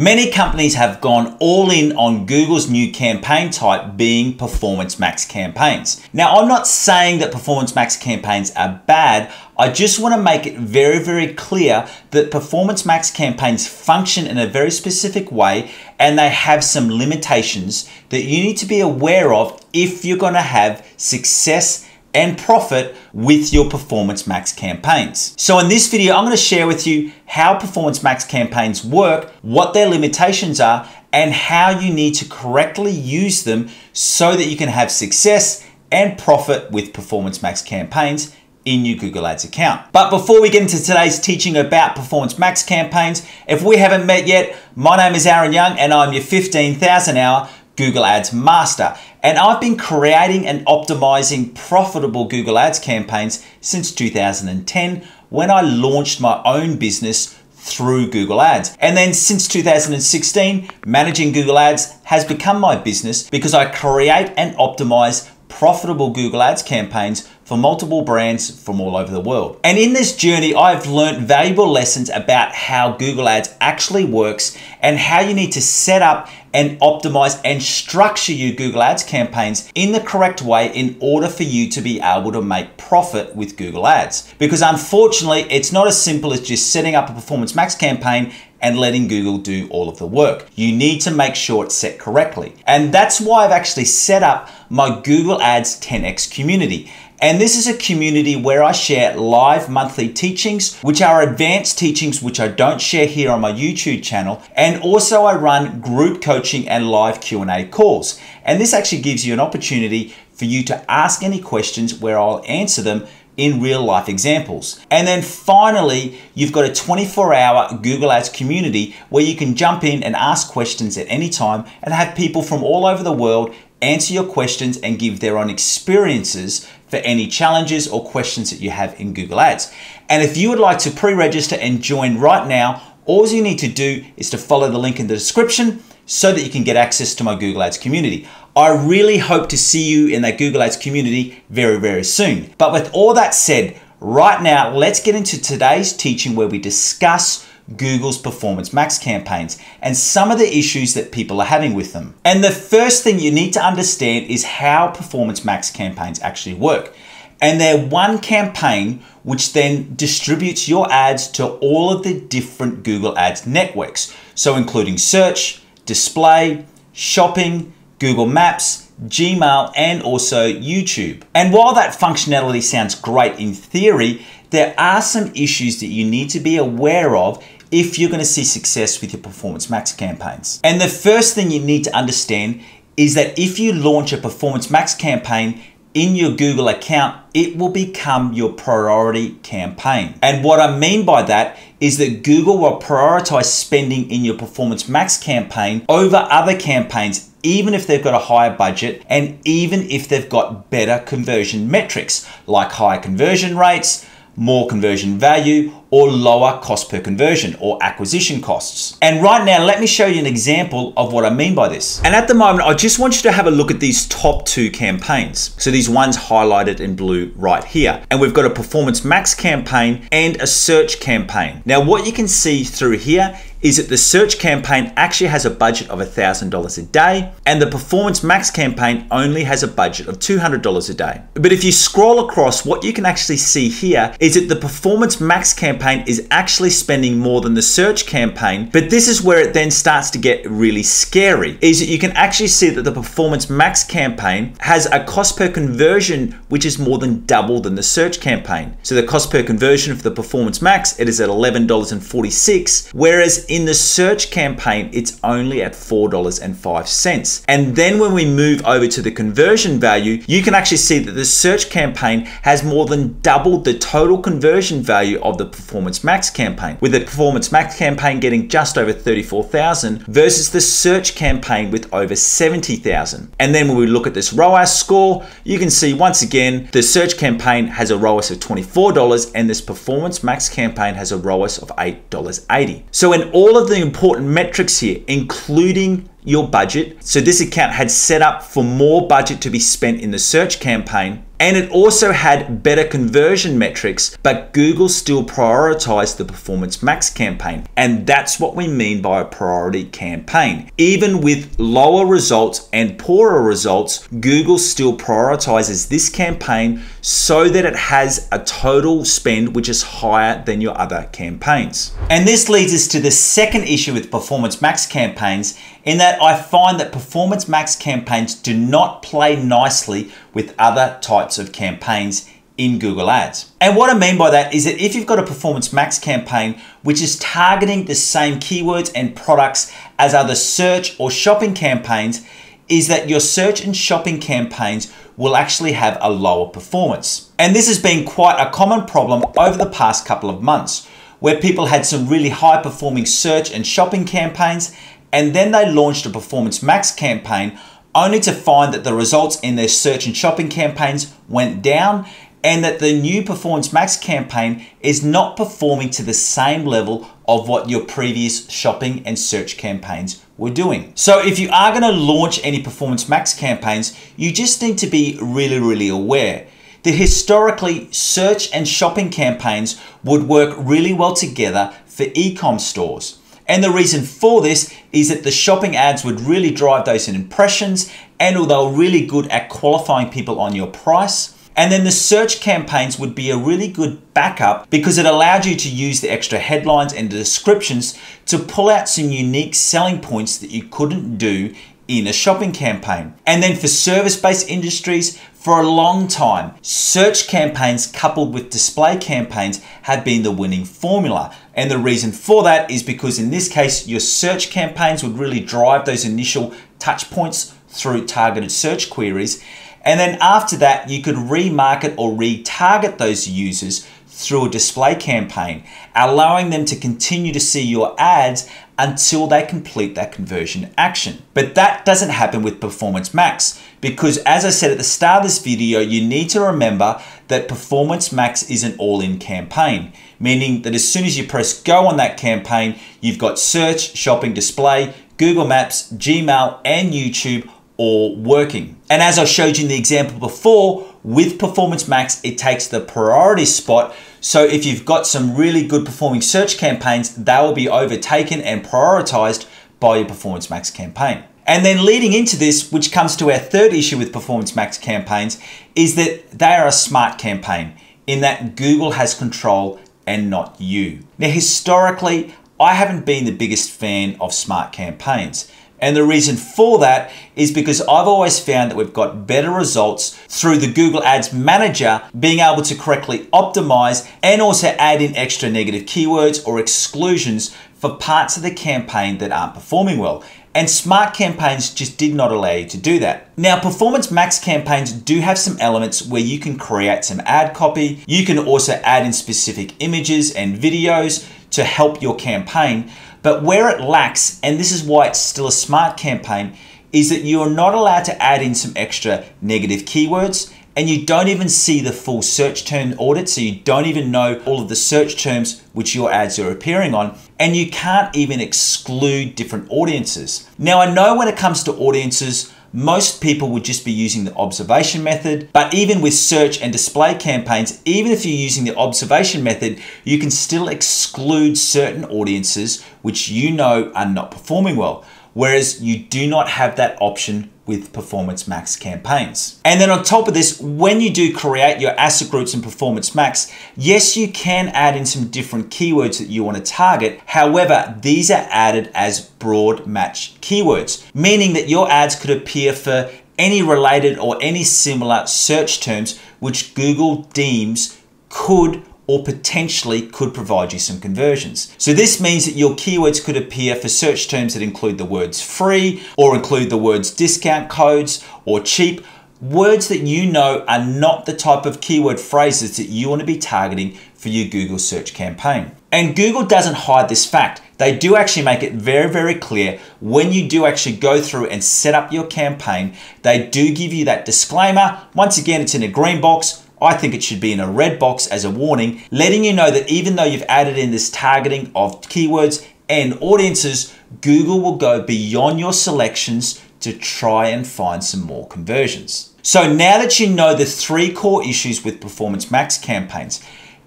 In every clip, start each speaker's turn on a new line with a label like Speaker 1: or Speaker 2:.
Speaker 1: Many companies have gone all in on Google's new campaign type being Performance Max campaigns. Now, I'm not saying that Performance Max campaigns are bad. I just want to make it very, very clear that Performance Max campaigns function in a very specific way and they have some limitations that you need to be aware of if you're going to have success and profit with your Performance Max campaigns. So in this video, I'm gonna share with you how Performance Max campaigns work, what their limitations are, and how you need to correctly use them so that you can have success and profit with Performance Max campaigns in your Google Ads account. But before we get into today's teaching about Performance Max campaigns, if we haven't met yet, my name is Aaron Young and I'm your 15,000 hour Google Ads Master. And I've been creating and optimizing profitable Google Ads campaigns since 2010 when I launched my own business through Google Ads. And then since 2016, managing Google Ads has become my business because I create and optimize profitable Google Ads campaigns for multiple brands from all over the world. And in this journey, I've learned valuable lessons about how Google Ads actually works and how you need to set up and optimize and structure your Google Ads campaigns in the correct way in order for you to be able to make profit with Google Ads. Because unfortunately, it's not as simple as just setting up a Performance Max campaign and letting Google do all of the work. You need to make sure it's set correctly. And that's why I've actually set up my Google Ads 10x community. And this is a community where I share live monthly teachings, which are advanced teachings which I don't share here on my YouTube channel. And also I run group coaching and live Q&A calls. And this actually gives you an opportunity for you to ask any questions where I'll answer them in real life examples. And then finally, you've got a 24 hour Google Ads community where you can jump in and ask questions at any time and have people from all over the world answer your questions and give their own experiences for any challenges or questions that you have in Google Ads. And if you would like to pre-register and join right now, all you need to do is to follow the link in the description so that you can get access to my Google Ads community. I really hope to see you in that Google Ads community very, very soon. But with all that said, right now, let's get into today's teaching where we discuss Google's Performance Max campaigns and some of the issues that people are having with them. And the first thing you need to understand is how Performance Max campaigns actually work. And they're one campaign which then distributes your ads to all of the different Google Ads networks. So including search, display, shopping, Google Maps, Gmail, and also YouTube. And while that functionality sounds great in theory, there are some issues that you need to be aware of if you're going to see success with your Performance Max campaigns. And the first thing you need to understand is that if you launch a Performance Max campaign in your Google account, it will become your priority campaign. And what I mean by that is that Google will prioritize spending in your Performance Max campaign over other campaigns, even if they've got a higher budget and even if they've got better conversion metrics like higher conversion rates, more conversion value, or lower cost per conversion or acquisition costs. And right now, let me show you an example of what I mean by this. And at the moment, I just want you to have a look at these top two campaigns. So these ones highlighted in blue right here. And we've got a performance max campaign and a search campaign. Now, what you can see through here is that the search campaign actually has a budget of $1,000 a day and the performance max campaign only has a budget of $200 a day. But if you scroll across, what you can actually see here is that the performance max campaign is actually spending more than the search campaign. But this is where it then starts to get really scary, is that you can actually see that the Performance Max campaign has a cost per conversion which is more than double than the search campaign. So the cost per conversion for the Performance Max, it is at $11.46, whereas in the search campaign, it's only at $4.05. And then when we move over to the conversion value, you can actually see that the search campaign has more than doubled the total conversion value of the Performance Max campaign, with the Performance Max campaign getting just over 34,000 versus the search campaign with over 70,000. And then when we look at this ROAS score, you can see once again, the search campaign has a ROAS of $24 and this Performance Max campaign has a ROAS of $8.80. So in all of the important metrics here, including your budget. So this account had set up for more budget to be spent in the search campaign And it also had better conversion metrics, but Google still prioritized the Performance Max campaign. And that's what we mean by a priority campaign. Even with lower results and poorer results, Google still prioritizes this campaign so that it has a total spend which is higher than your other campaigns. And this leads us to the second issue with Performance Max campaigns in that I find that Performance Max campaigns do not play nicely with other types of campaigns in Google Ads. And what I mean by that is that if you've got a Performance Max campaign which is targeting the same keywords and products as other search or shopping campaigns, is that your search and shopping campaigns will actually have a lower performance. And this has been quite a common problem over the past couple of months where people had some really high performing search and shopping campaigns and then they launched a Performance Max campaign only to find that the results in their search and shopping campaigns went down and that the new Performance Max campaign is not performing to the same level of what your previous shopping and search campaigns were doing. So if you are gonna launch any Performance Max campaigns, you just need to be really, really aware that historically search and shopping campaigns would work really well together for e-com stores. And the reason for this is that the shopping ads would really drive those impressions and were really good at qualifying people on your price. And then the search campaigns would be a really good backup because it allowed you to use the extra headlines and the descriptions to pull out some unique selling points that you couldn't do in a shopping campaign. And then for service-based industries, for a long time, search campaigns coupled with display campaigns have been the winning formula. And the reason for that is because in this case, your search campaigns would really drive those initial touch points through targeted search queries. And then after that, you could remarket or retarget those users through a display campaign, allowing them to continue to see your ads until they complete that conversion action. But that doesn't happen with Performance Max because as I said at the start of this video, you need to remember that Performance Max is an all-in campaign, meaning that as soon as you press go on that campaign, you've got search, shopping, display, Google Maps, Gmail, and YouTube all working. And as I showed you in the example before, with Performance Max, it takes the priority spot. So if you've got some really good performing search campaigns, they will be overtaken and prioritized by your Performance Max campaign. And then leading into this, which comes to our third issue with Performance Max campaigns, is that they are a smart campaign in that Google has control and not you. Now, historically, I haven't been the biggest fan of smart campaigns. And the reason for that is because I've always found that we've got better results through the Google Ads Manager being able to correctly optimize and also add in extra negative keywords or exclusions for parts of the campaign that aren't performing well. And smart campaigns just did not allow you to do that. Now, Performance Max campaigns do have some elements where you can create some ad copy. You can also add in specific images and videos to help your campaign. But where it lacks, and this is why it's still a smart campaign, is that you are not allowed to add in some extra negative keywords and you don't even see the full search term audit, so you don't even know all of the search terms which your ads are appearing on, and you can't even exclude different audiences. Now, I know when it comes to audiences, most people would just be using the observation method, but even with search and display campaigns, even if you're using the observation method, you can still exclude certain audiences which you know are not performing well, whereas you do not have that option with Performance Max campaigns. And then on top of this, when you do create your asset groups in Performance Max, yes, you can add in some different keywords that you want to target. However, these are added as broad match keywords, meaning that your ads could appear for any related or any similar search terms which Google deems could or potentially could provide you some conversions. So this means that your keywords could appear for search terms that include the words free or include the words discount codes or cheap, words that you know are not the type of keyword phrases that you want to be targeting for your Google search campaign. And Google doesn't hide this fact. They do actually make it very, very clear when you do actually go through and set up your campaign, they do give you that disclaimer. Once again, it's in a green box I think it should be in a red box as a warning, letting you know that even though you've added in this targeting of keywords and audiences, Google will go beyond your selections to try and find some more conversions. So now that you know the three core issues with Performance Max campaigns,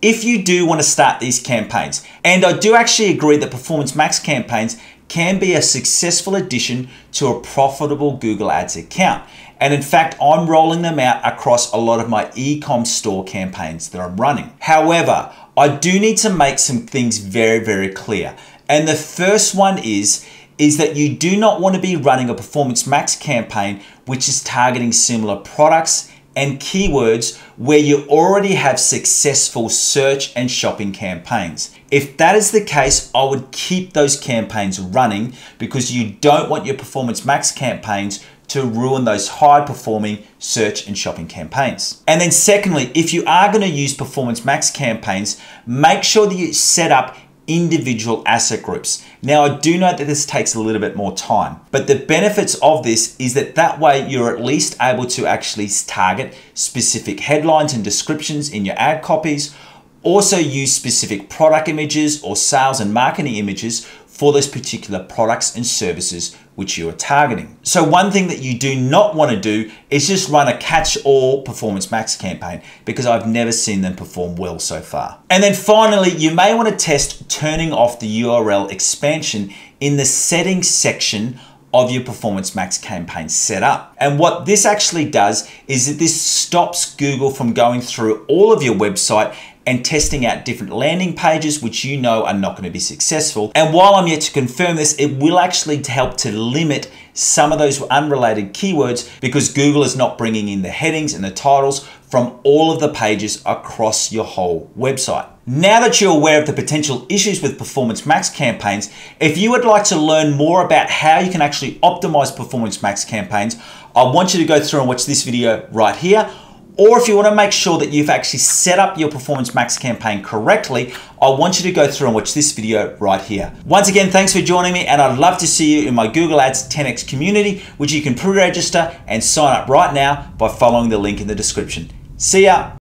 Speaker 1: if you do want to start these campaigns, and I do actually agree that Performance Max campaigns can be a successful addition to a profitable Google Ads account. And in fact, I'm rolling them out across a lot of my e-com store campaigns that I'm running. However, I do need to make some things very, very clear. And the first one is, is that you do not want to be running a Performance Max campaign which is targeting similar products and keywords where you already have successful search and shopping campaigns. If that is the case, I would keep those campaigns running because you don't want your Performance Max campaigns to ruin those high performing search and shopping campaigns. And then secondly, if you are going to use Performance Max campaigns, make sure that you set up individual asset groups. Now, I do know that this takes a little bit more time, but the benefits of this is that that way you're at least able to actually target specific headlines and descriptions in your ad copies, also use specific product images or sales and marketing images for those particular products and services which you are targeting. So one thing that you do not want to do is just run a catch-all Performance Max campaign because I've never seen them perform well so far. And then finally, you may want to test turning off the URL expansion in the settings section of your Performance Max campaign setup. And what this actually does is that this stops Google from going through all of your website and testing out different landing pages which you know are not going to be successful. And while I'm yet to confirm this, it will actually help to limit some of those unrelated keywords because Google is not bringing in the headings and the titles from all of the pages across your whole website. Now that you're aware of the potential issues with Performance Max campaigns, if you would like to learn more about how you can actually optimize Performance Max campaigns, I want you to go through and watch this video right here or if you want to make sure that you've actually set up your Performance Max campaign correctly, I want you to go through and watch this video right here. Once again, thanks for joining me and I'd love to see you in my Google Ads 10X community, which you can pre-register and sign up right now by following the link in the description. See ya.